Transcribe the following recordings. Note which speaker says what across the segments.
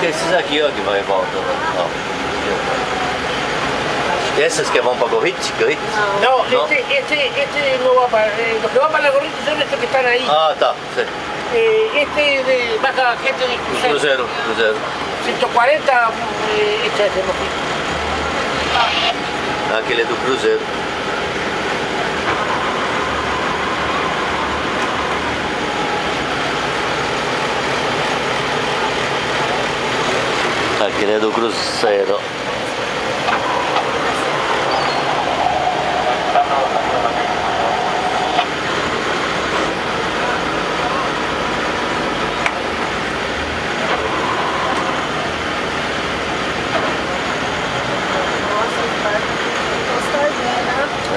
Speaker 1: que esses aqui, ó, que vai e volta. Ó. Essas que vão para Gorrite? Gorrite?
Speaker 2: No,
Speaker 1: No.
Speaker 2: Este, este, este no va para... eh, los que van para la gorrita son estos que están ahí.
Speaker 1: Ah, tá. Sei.
Speaker 2: Eh, este de baja gente de crucero.
Speaker 1: Cruzeiro, cruzeiro.
Speaker 2: 140, eh, esta es de Mojito.
Speaker 1: Aquele é do cruzeiro. É do cruzeiro.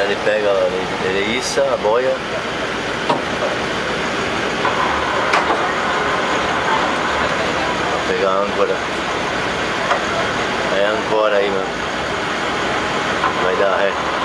Speaker 1: Ele pega, ele, ele issa a boia. Pega a âncora. É a âncora aí, mano. Vai dar ré.